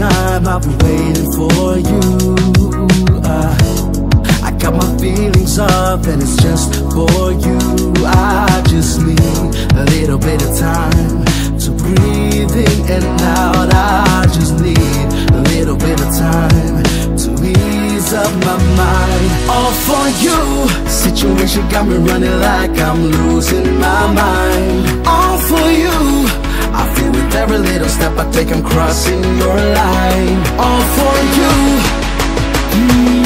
time I've been waiting for you. Uh, I got my feelings up and it's just for you. I just need a little bit of time to breathe in and out. I just need a little bit of time to ease up my mind. All for you. Situation got me running like I'm losing my mind. All for you. Step I take, I'm crossing your line. All for you. Mm,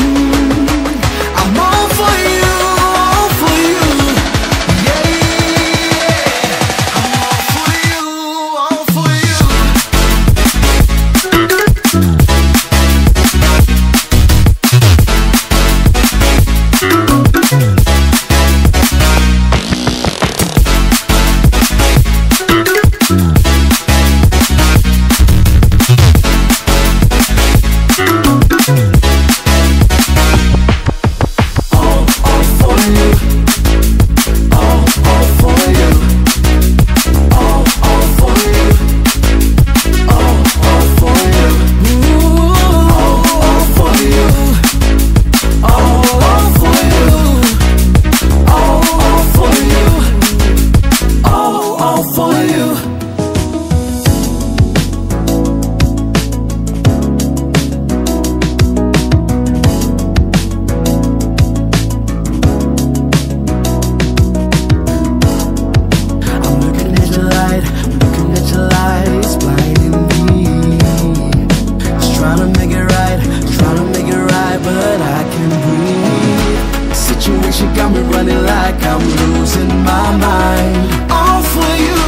running like I'm losing my mind. All for you,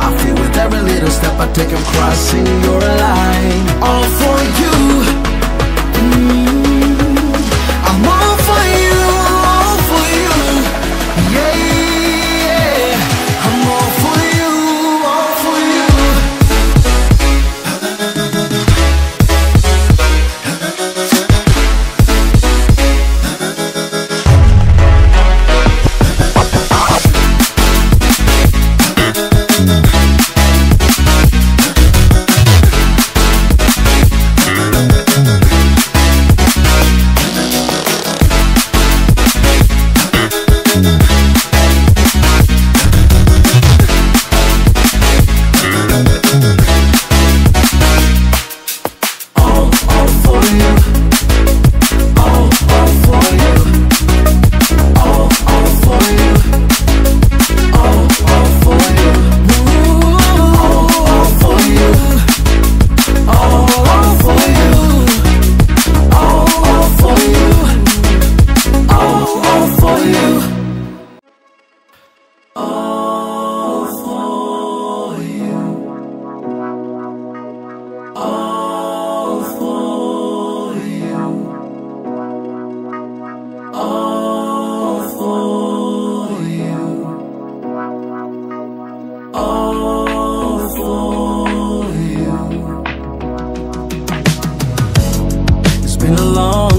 I feel with every little step I take, I'm crossing your line. All for you. Mm,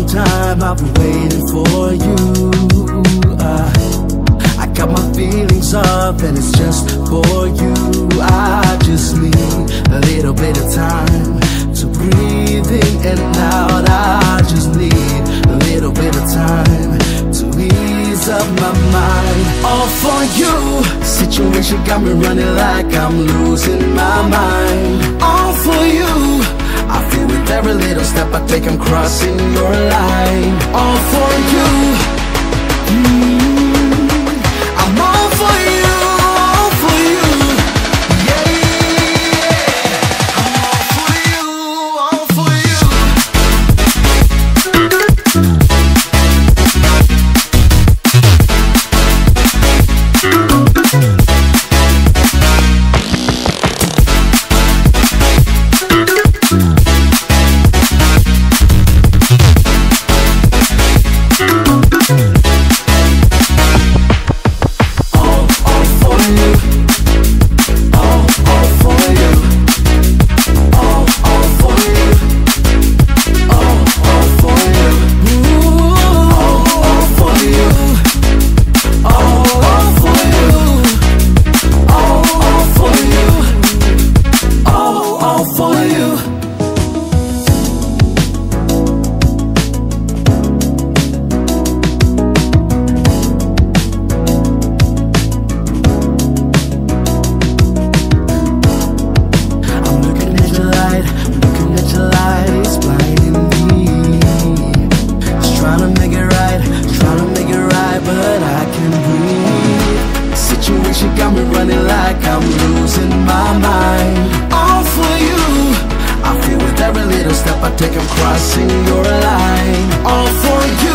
long time I've been waiting for you. Uh, I got my feelings up and it's just for you. I just need a little bit of time to breathe in and out. I just need a little bit of time to ease up my mind. All for you. Situation got me running like I'm losing my mind. I think I'm crossing your line. All for you. like I'm losing my mind. All for you. I feel with every little step I take I'm crossing your line. All for you.